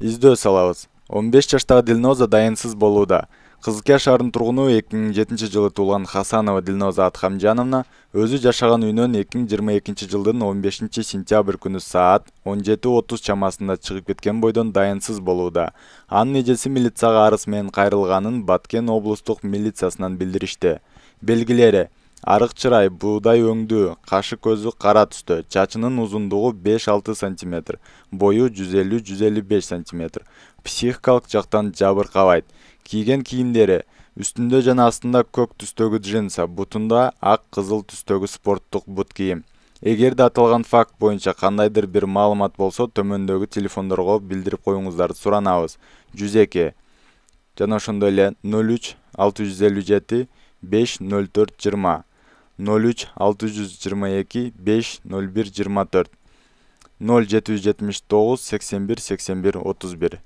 издөө салабыз. он беш жаштагы дилноза дайынсыз болууда. Кызылкия шаарынын тургуну эки миң жетинчи жылы туулган хасанова дилноза атхамжановна өзү жашаган үйүнөн эки миң жыйырма экинчи жылдын он бешинчи сентябрь күнү саат он жети отуз чамасында чыгып кеткен бойдон дайынсыз болууда. Анын эжеси милицияга арыз менен кайрылганын баткен облустук милициясынан билдиришти. Белгилери арык чырай буудай өңдүү кашы көзү кара түстө чачынын узундугу беш алты сантиметр бою жүз элүү жүз элүү беш сантиметр. Психикалык жактан жабыркабайт. Кийген кийимдери үстүндө жана астында көк түстөгү джинса бутунда ак кызыл түстөгү спорттук бут кийим. Эгерде аталган факт боюнча кандайдыр бир маалымат болсо төмөндөгү телефондорго билдирип коюңуздарды суранабыз. Жүз эки жана ошондой эле ноль үч алты жүз элүү жети беш ноль төрт жыйырма ноль үч алты жүз жыйырма эки беш ноль бир жыйырма төрт ноль жети жүз жетимиш тогуз сексен бир сексен бир отуз бир